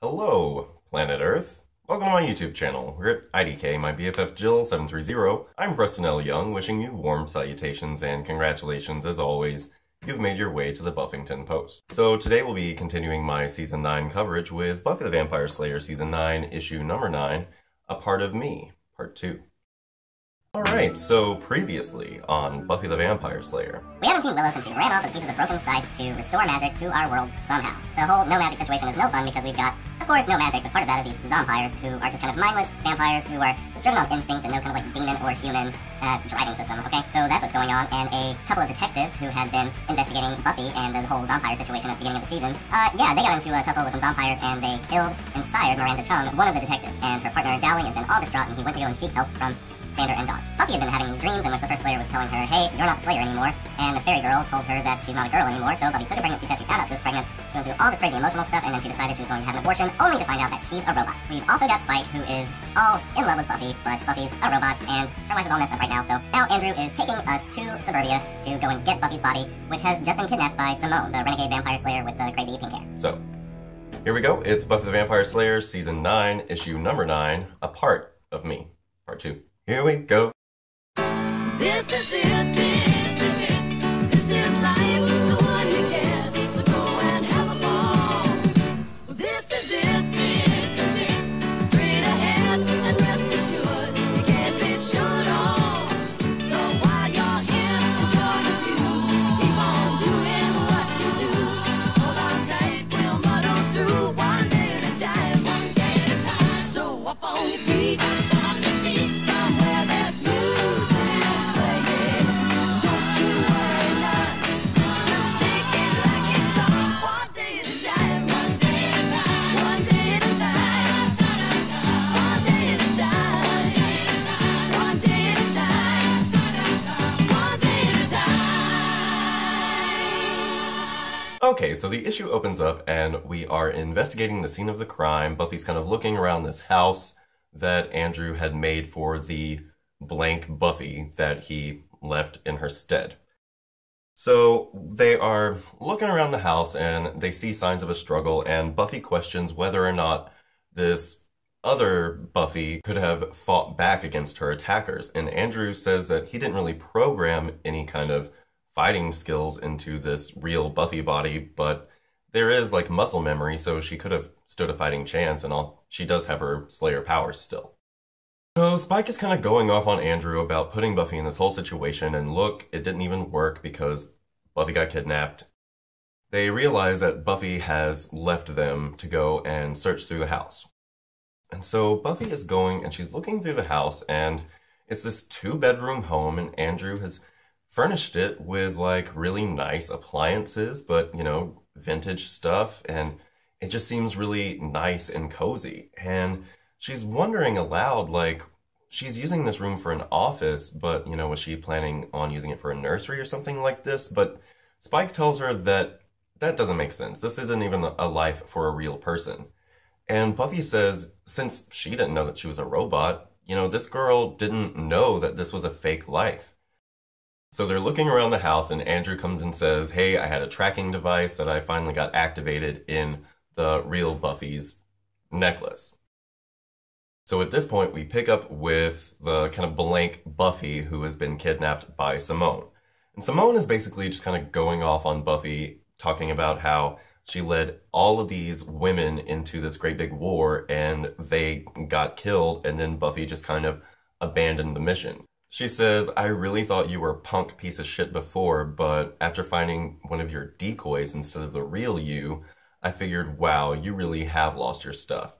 Hello, planet Earth. Welcome to my YouTube channel. We're at IDK, my BFF Jill730. I'm Preston L. Young, wishing you warm salutations and congratulations as always. You've made your way to the Buffyngton Post. So today we'll be continuing my Season 9 coverage with Buffy the Vampire Slayer Season 9, Issue Number 9, A Part of Me, Part 2. Alright, so previously on Buffy the Vampire Slayer. We haven't seen Willow since she ran off with pieces of broken sight to restore magic to our world somehow. The whole no magic situation is no fun because we've got, of course, no magic, but part of that is these vampires who are just kind of mindless vampires who are just driven on instinct and no kind of like demon or human uh, driving system, okay? So that's what's going on, and a couple of detectives who had been investigating Buffy and the whole vampire situation at the beginning of the season, uh, yeah, they got into a tussle with some vampires and they killed and sired Miranda Chung, one of the detectives, and her partner Dowling has been all distraught and he went to go and seek help from Xander and Dawn. Buffy had been having these dreams in which the first Slayer was telling her, hey, you're not Slayer anymore, and the fairy girl told her that she's not a girl anymore, so Buffy took a pregnancy test, she found out she was pregnant, she went through all this crazy emotional stuff, and then she decided she was going to have an abortion, only to find out that she's a robot. We've also got Spike, who is all in love with Buffy, but Buffy's a robot, and her life is all messed up right now, so now Andrew is taking us to Suburbia to go and get Buffy's body, which has just been kidnapped by Simone, the renegade vampire slayer with the crazy pink hair. So, here we go. It's Buffy the Vampire Slayer, Season 9, Issue Number 9, A Part of Me, Part 2. Here we go. This is so the issue opens up and we are investigating the scene of the crime. Buffy's kind of looking around this house that Andrew had made for the blank Buffy that he left in her stead. So they are looking around the house and they see signs of a struggle, and Buffy questions whether or not this other Buffy could have fought back against her attackers. And Andrew says that he didn't really program any kind of fighting skills into this real Buffy body, but there is like muscle memory, so she could have stood a fighting chance, and all she does have her Slayer powers still. So Spike is kind of going off on Andrew about putting Buffy in this whole situation, and look, it didn't even work because Buffy got kidnapped. They realize that Buffy has left them to go and search through the house. And so Buffy is going and she's looking through the house, and it's this two bedroom home, and Andrew has furnished it with like really nice appliances, but you know, vintage stuff, and it just seems really nice and cozy. And she's wondering aloud, like, she's using this room for an office, but you know, was she planning on using it for a nursery or something like this? But Spike tells her that that doesn't make sense. This isn't even a life for a real person. And Buffy says, since she didn't know that she was a robot, you know, this girl didn't know that this was a fake life. So they're looking around the house, and Andrew comes and says, Hey, I had a tracking device that I finally got activated in the real Buffy's necklace. So at this point, we pick up with the kind of blank Buffy who has been kidnapped by Simone. And Simone is basically just kind of going off on Buffy, talking about how she led all of these women into this great big war and they got killed, and then Buffy just kind of abandoned the mission. She says, I really thought you were a punk piece of shit before, but after finding one of your decoys instead of the real you, I figured, wow, you really have lost your stuff.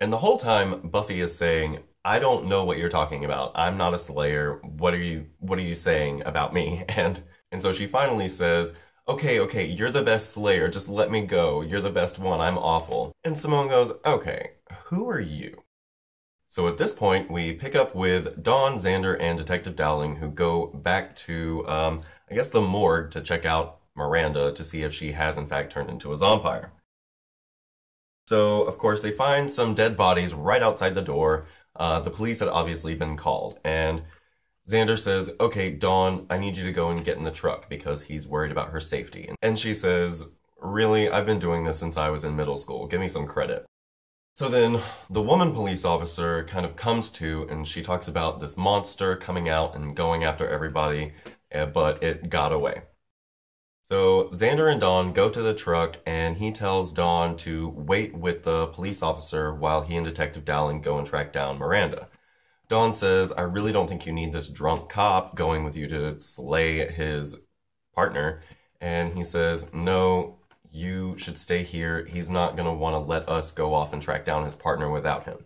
And the whole time, Buffy is saying, I don't know what you're talking about. I'm not a slayer. What are you what are you saying about me? And and so she finally says, Okay, okay, you're the best slayer. Just let me go. You're the best one. I'm awful. And Simone goes, Okay, who are you? So at this point, we pick up with Dawn, Xander, and Detective Dowling, who go back to, um, I guess, the morgue to check out Miranda to see if she has in fact turned into a zombie. So, of course, they find some dead bodies right outside the door. Uh, the police had obviously been called, and Xander says, Okay, Dawn, I need you to go and get in the truck because he's worried about her safety. And she says, really, I've been doing this since I was in middle school. Give me some credit. So then the woman police officer kind of comes to and she talks about this monster coming out and going after everybody, eh, but it got away. So Xander and Dawn go to the truck and he tells Dawn to wait with the police officer while he and Detective Dowling go and track down Miranda. Dawn says, I really don't think you need this drunk cop going with you to slay his partner. And he says, No, you should stay here. He's not going to want to let us go off and track down his partner without him.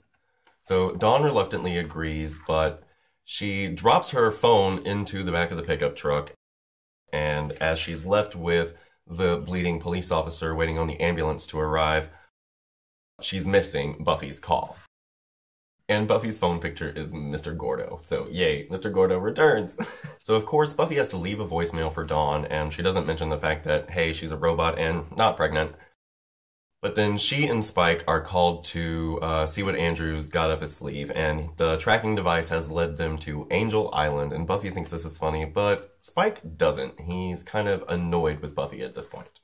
So Dawn reluctantly agrees, but she drops her phone into the back of the pickup truck. And as she's left with the bleeding police officer waiting on the ambulance to arrive, she's missing Buffy's call. And Buffy's phone picture is Mr. Gordo. So, yay, Mr. Gordo returns. so, of course, Buffy has to leave a voicemail for Dawn, and she doesn't mention the fact that, hey, she's a robot and not pregnant. But then she and Spike are called to uh, see what Andrew's got up his sleeve, and the tracking device has led them to Angel Island. And Buffy thinks this is funny, but Spike doesn't. He's kind of annoyed with Buffy at this point.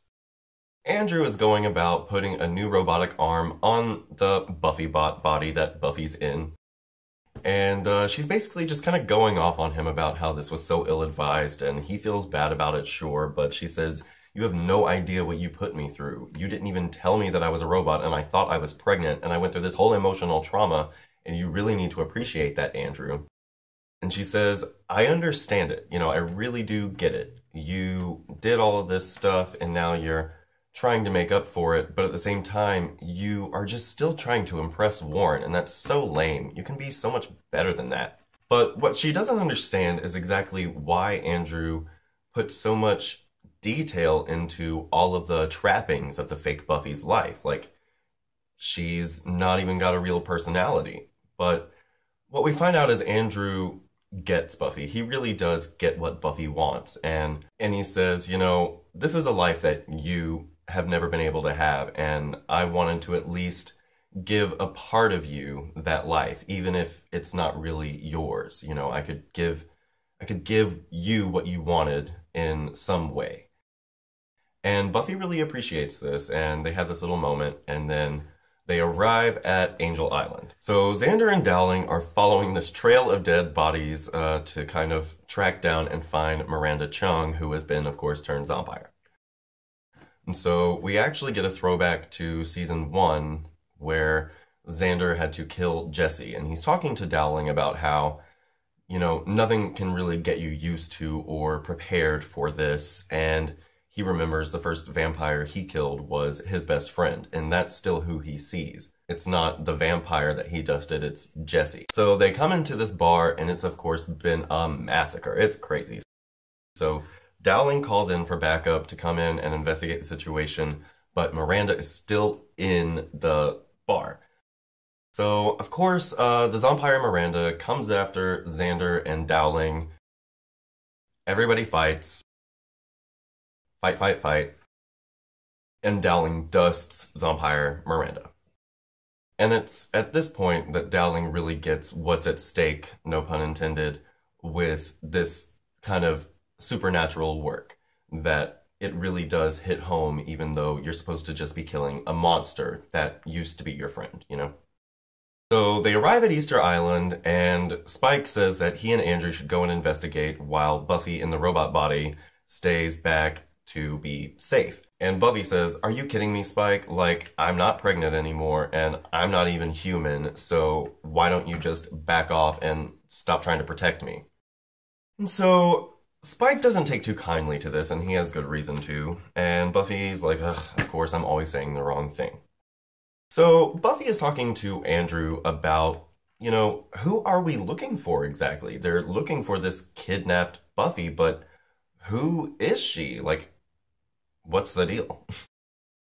Andrew is going about putting a new robotic arm on the Buffy bot body that Buffy's in. And uh, she's basically just kind of going off on him about how this was so ill advised, and he feels bad about it, sure, but she says, You have no idea what you put me through. You didn't even tell me that I was a robot, and I thought I was pregnant, and I went through this whole emotional trauma, and you really need to appreciate that, Andrew. And she says, I understand it. You know, I really do get it. You did all of this stuff, and now you're trying to make up for it, but at the same time, you are just still trying to impress Warren, and that's so lame. You can be so much better than that. But what she doesn't understand is exactly why Andrew put so much detail into all of the trappings of the fake Buffy's life. Like, she's not even got a real personality. But what we find out is Andrew gets Buffy. He really does get what Buffy wants. And and he says, you know, this is a life that you have never been able to have. And I wanted to at least give a part of you that life, even if it's not really yours. You know, I could give, I could give you what you wanted in some way. And Buffy really appreciates this, and they have this little moment, and then they arrive at Angel Island. So Xander and Dowling are following this trail of dead bodies uh, to kind of track down and find Miranda Chung, who has been, of course, turned vampire. And so we actually get a throwback to season one where Xander had to kill Jesse, and he's talking to Dowling about how, you know, nothing can really get you used to or prepared for this, and he remembers the first vampire he killed was his best friend, and that's still who he sees. It's not the vampire that he dusted, it's Jesse. So they come into this bar, and it's of course been a massacre. It's crazy. So Dowling calls in for backup to come in and investigate the situation, but Miranda is still in the bar. So, of course, uh, the Zompire Miranda comes after Xander and Dowling. Everybody fights. Fight, fight, fight. And Dowling dusts Zompire Miranda. And it's at this point that Dowling really gets what's at stake, no pun intended, with this kind of supernatural work that it really does hit home even though you're supposed to just be killing a monster that used to be your friend, you know? So they arrive at Easter Island, and Spike says that he and Andrew should go and investigate while Buffy in the robot body stays back to be safe. And Buffy says, Are you kidding me, Spike? Like, I'm not pregnant anymore, and I'm not even human, so why don't you just back off and stop trying to protect me? And so Spike doesn't take too kindly to this, and he has good reason to. And Buffy's like, of course, I'm always saying the wrong thing. So Buffy is talking to Andrew about, you know, who are we looking for exactly? They're looking for this kidnapped Buffy, but who is she? Like, what's the deal?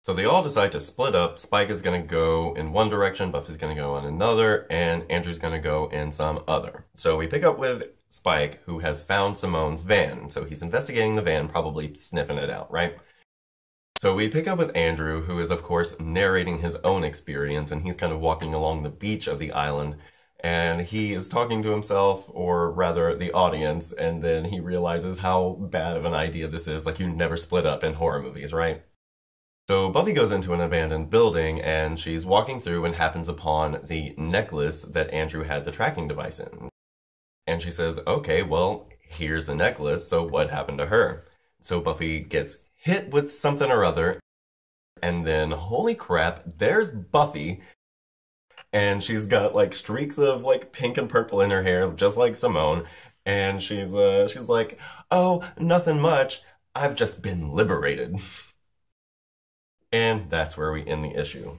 So they all decide to split up. Spike is going to go in one direction, Buffy's going to go in another, and Andrew's going to go in some other. So we pick up with Spike, who has found Simone's van. So he's investigating the van, probably sniffing it out, right? So we pick up with Andrew, who is, of course, narrating his own experience, and he's kind of walking along the beach of the island, and he is talking to himself, or rather the audience, and then he realizes how bad of an idea this is. Like, you never split up in horror movies, right? So Buffy goes into an abandoned building and she's walking through and happens upon the necklace that Andrew had the tracking device in. And she says, okay, well, here's the necklace, so what happened to her? So Buffy gets hit with something or other, and then, holy crap, there's Buffy. And she's got like streaks of like pink and purple in her hair, just like Simone. And she's uh she's like, oh, nothing much. I've just been liberated. And that's where we end the issue.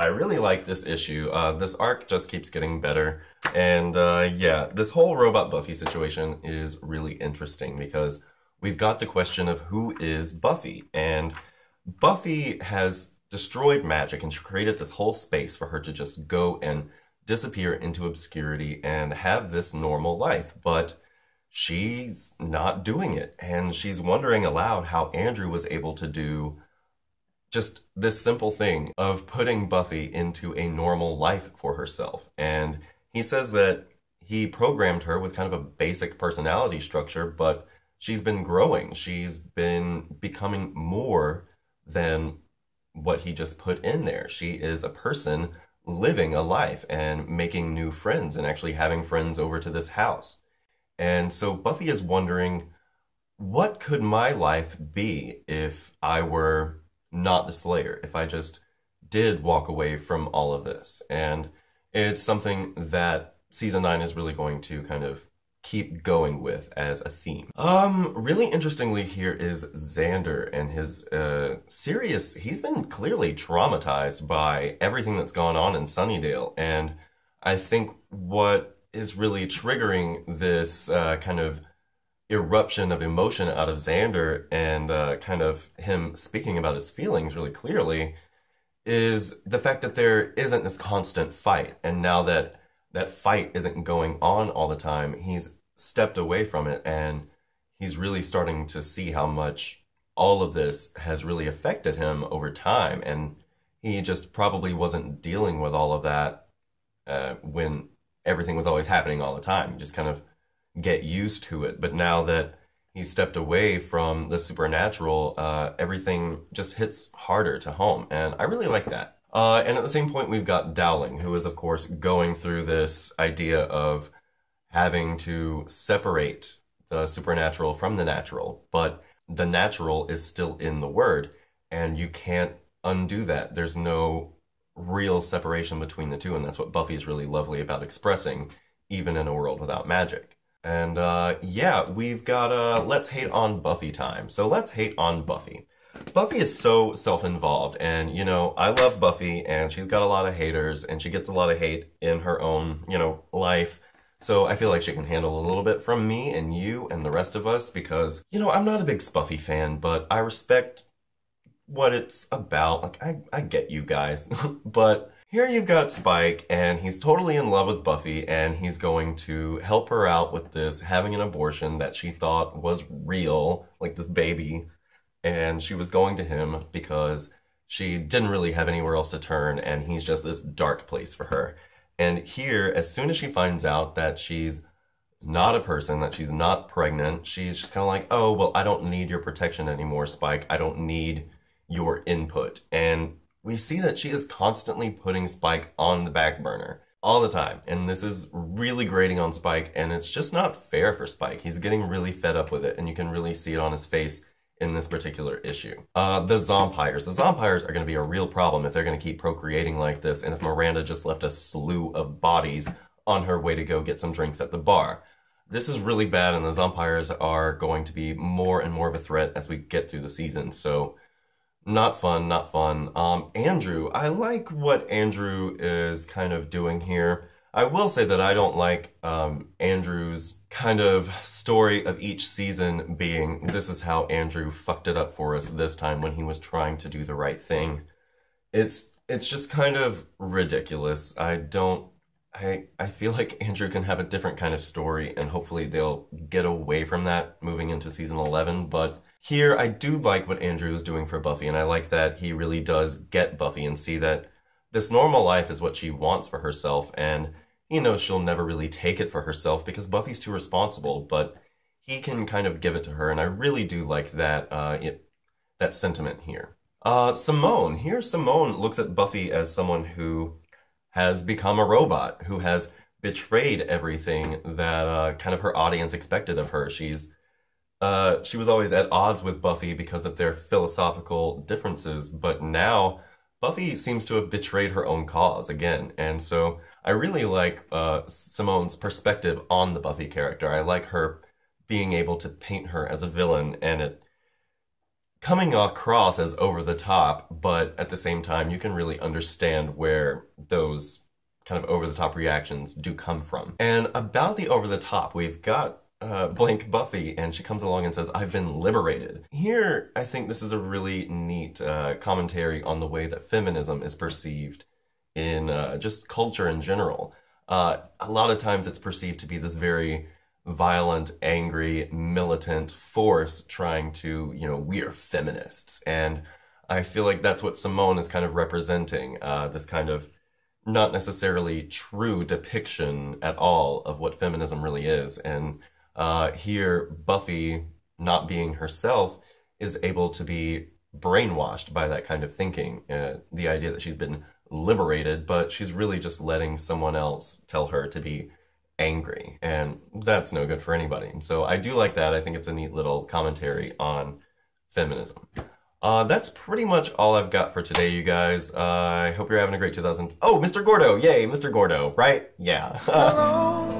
I really like this issue. Uh, this arc just keeps getting better. And uh, yeah, this whole Robot Buffy situation is really interesting because we've got the question of who is Buffy. And Buffy has destroyed magic and created this whole space for her to just go and disappear into obscurity and have this normal life. But she's not doing it. And she's wondering aloud how Andrew was able to do just this simple thing of putting Buffy into a normal life for herself. And he says that he programmed her with kind of a basic personality structure, but she's been growing. She's been becoming more than what he just put in there. She is a person living a life and making new friends and actually having friends over to this house. And so Buffy is wondering, what could my life be if I were not the Slayer, if I just did walk away from all of this? And it's something that season 9 is really going to kind of keep going with as a theme. Um, really interestingly here is Xander and his uh, serious, he's been clearly traumatized by everything that's gone on in Sunnydale. And I think what is really triggering this uh, kind of eruption of emotion out of Xander and uh, kind of him speaking about his feelings really clearly is the fact that there isn't this constant fight. And now that that fight isn't going on all the time, he's stepped away from it and he's really starting to see how much all of this has really affected him over time. And he just probably wasn't dealing with all of that uh, when everything was always happening all the time. Just kind of get used to it. But now that he stepped away from the supernatural, uh, everything just hits harder to home. And I really like that. Uh, and at the same point, we've got Dowling, who is, of course, going through this idea of having to separate the supernatural from the natural. But the natural is still in the word, and you can't undo that. There's no real separation between the two, and that's what Buffy's really lovely about expressing, even in a world without magic. And uh, yeah, we've got uh, Let's Hate on Buffy time. So let's hate on Buffy. Buffy is so self involved, and you know, I love Buffy, and she's got a lot of haters, and she gets a lot of hate in her own, you know, life. So I feel like she can handle a little bit from me and you and the rest of us because, you know, I'm not a big Buffy fan, but I respect what it's about. Like, I, I get you guys. but here you've got Spike, and he's totally in love with Buffy, and he's going to help her out with this having an abortion that she thought was real, like this baby. And she was going to him because she didn't really have anywhere else to turn, and he's just this dark place for her. And here, as soon as she finds out that she's not a person, that she's not pregnant, she's just kind of like, oh, well, I don't need your protection anymore, Spike. I don't need your input. And we see that she is constantly putting Spike on the back burner all the time. And this is really grating on Spike, and it's just not fair for Spike. He's getting really fed up with it, and you can really see it on his face in this particular issue. Uh, the Zompires. The Zompires are going to be a real problem if they're going to keep procreating like this, and if Miranda just left a slew of bodies on her way to go get some drinks at the bar. This is really bad, and the Zompires are going to be more and more of a threat as we get through the season, so not fun, not fun. Um, Andrew, I like what Andrew is kind of doing here. I will say that I don't like um, Andrew's kind of story of each season being this is how Andrew fucked it up for us this time when he was trying to do the right thing. It's it's just kind of ridiculous. I don't I I feel like Andrew can have a different kind of story and hopefully they'll get away from that moving into season 11, but here I do like what Andrew is doing for Buffy and I like that he really does get Buffy and see that this normal life is what she wants for herself, and he knows she'll never really take it for herself because Buffy's too responsible, but he can kind of give it to her, and I really do like that uh, it, that sentiment here. Uh, Simone. Here, Simone looks at Buffy as someone who has become a robot, who has betrayed everything that uh, kind of her audience expected of her. She's uh, she was always at odds with Buffy because of their philosophical differences, but now Buffy seems to have betrayed her own cause again, and so I really like uh, Simone's perspective on the Buffy character. I like her being able to paint her as a villain and it coming across as over the top, but at the same time, you can really understand where those kind of over the top reactions do come from. And about the over the top, we've got uh, blank Buffy, and she comes along and says, I've been liberated. Here, I think this is a really neat uh, commentary on the way that feminism is perceived in uh, just culture in general. Uh, a lot of times it's perceived to be this very violent, angry, militant force trying to, you know, we are feminists. And I feel like that's what Simone is kind of representing uh, this kind of not necessarily true depiction at all of what feminism really is. And uh, here, Buffy, not being herself, is able to be brainwashed by that kind of thinking. Uh, the idea that she's been liberated, but she's really just letting someone else tell her to be angry. And that's no good for anybody. And so I do like that. I think it's a neat little commentary on feminism. Uh, that's pretty much all I've got for today, you guys. Uh, I hope you're having a great 2000. Oh, Mr. Gordo! Yay, Mr. Gordo! Right? Yeah.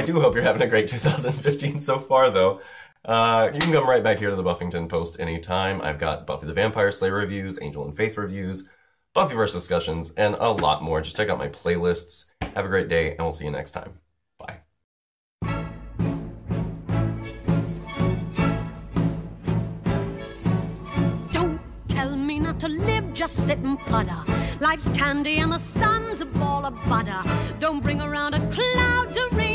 I do hope you're having a great 2015 so far, though. Uh, you can come right back here to the Buffyngton Post anytime. I've got Buffy the Vampire Slayer reviews, Angel and Faith reviews, Buffyverse discussions, and a lot more. Just check out my playlists. Have a great day, and we'll see you next time. Bye. Don't tell me not to live, just sit and putter. Life's candy and the sun's a ball of butter. Don't bring around a cloud to rain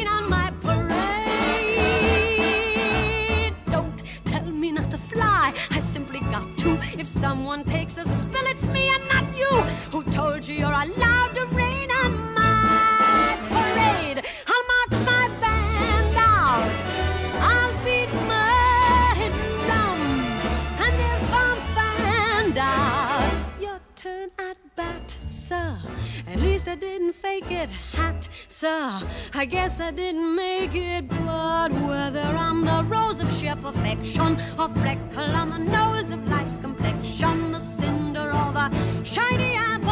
got to. If someone takes a spill, it's me and not you. Who told you you're allowed to rain on my parade? I'll march my band out. I'll beat my drum. And if I'm found out, your turn at bat, sir. At least I didn't fake it, hat, sir. I guess I didn't make it, but whether I'm the rose of sheer perfection or freckle on the nose of life's complexion, the cinder or the shiny apple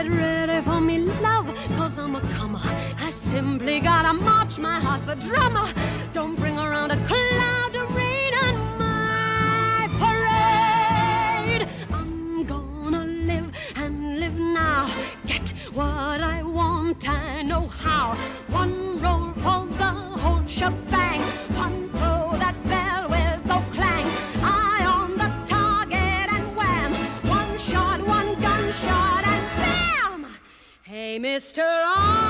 Get ready for me, love, cause I'm a comer. I simply gotta march, my heart's a drummer. Don't Mr. Honesty.